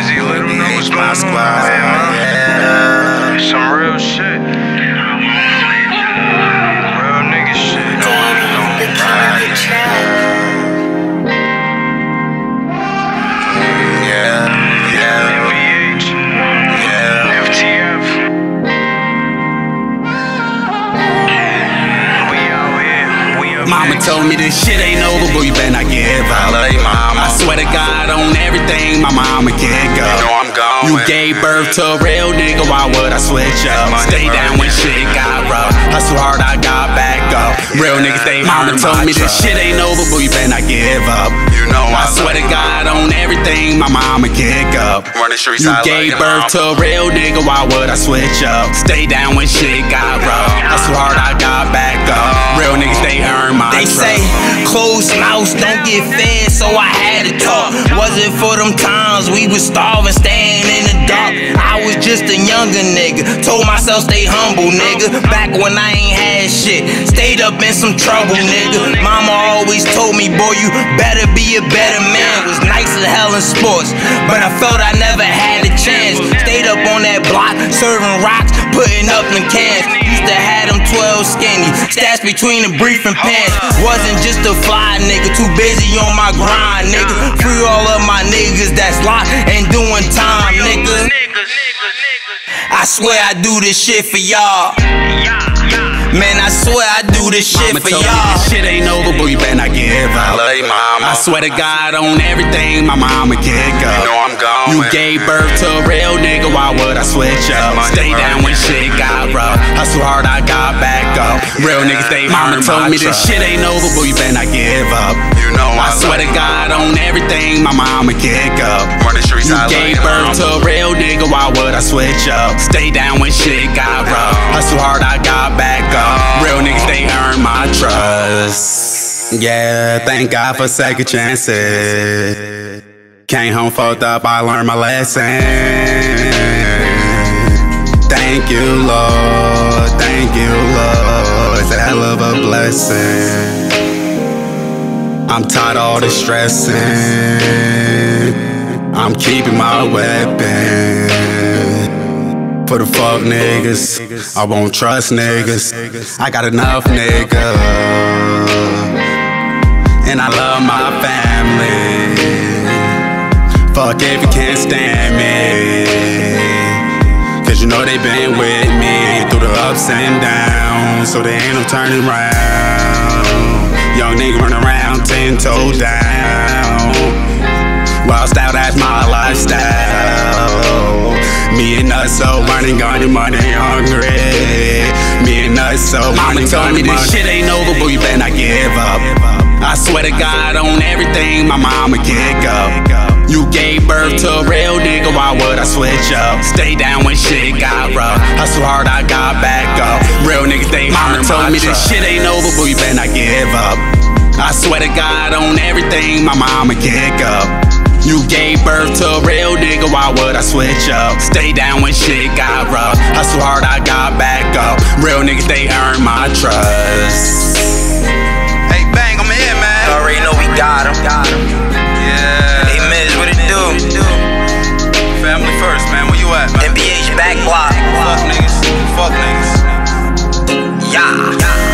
busy, let them know what's going on. man. It's some real shit. Real nigga shit. Mm, yeah, yeah, NVH, yeah. FTF. We out here. We up Mama next. told me this shit ain't over, but you better not give I to God on everything, my mama can't go. You know. You gave birth to a real nigga, why would I switch up? Stay down when shit got rough. Hustle hard, I got back up. Real niggas, they Mama told me this shit ain't over, but you better not give up. You know I, swear to God on everything, my mama kick up. Run the streets, You gave birth to a real nigga, why would I switch up? Stay down when shit got rough. Hustle hard, I got. Real niggas, they earn my They trust. say closed mouths don't get fed, so I had to talk. Wasn't for them times we was starving, staying in the dark. I was just a younger nigga. Told myself stay humble, nigga. Back when I ain't had shit, stayed up in some trouble, nigga. Mama always told me, boy, you better be a better man. Was nice as hell in sports, but I felt I never had a chance. Stayed up on that block, serving rocks, putting up them cans. Skinny, stashed between the brief and pants. Wasn't just a fly nigga, too busy on my grind, nigga. Free all of my niggas that's locked and doing time, nigga. I swear I do this shit for y'all. Man, I swear I do this shit Mama for y'all. this shit ain't over, but you better not give I up. love you. I swear to God on everything, my mama kick You know up. I'm gone. You gave birth to a real nigga, why would I switch up? Stay down when shit got rough. Hustle hard, I got back up. Real niggas, they Mama told me this shit ain't over, but you better not give up. You know I I, swear to God on everything, my mama kick up. Run the streets, You I gave birth to a real nigga, why would I switch up? Stay down when shit got rough. Hustle hard, I got back up. Real niggas, they earn my trust. Yeah, thank God for second chances. Came home fucked up, I learned my lesson. Thank you, Lord. Thank you, Lord. It's a hell of a blessing. I'm tired of all the stressing. I'm keeping my weapon. For the fuck niggas, I won't trust niggas. I got enough niggas. And I love my family. Fuck if you can't stand me. Cause you know they been with me through the ups and downs. So there ain't no turning around. Young nigga run around ten toes down. Whilst out, that's my lifestyle. Me and Nutso running, gun and money hungry. Me and Nutso running, gun and money. This shit ain't over, but you better not give up. I swear to God on everything, my mama kick up. You gave birth to a real nigga, why would I switch up? Stay down when shit got rough. Hustle hard, I got back up. Real niggas, they Mama told me this shit ain't over, but you better not give up. I swear to God on everything, my mama kick up. You gave birth to a real nigga, why would I switch up? Stay down when shit got rough. Hustle hard, I got back up. Real niggas, they earn my trust. man, where you at? NBH back block. Fuck niggas. Fuck niggas. Yeah. yeah.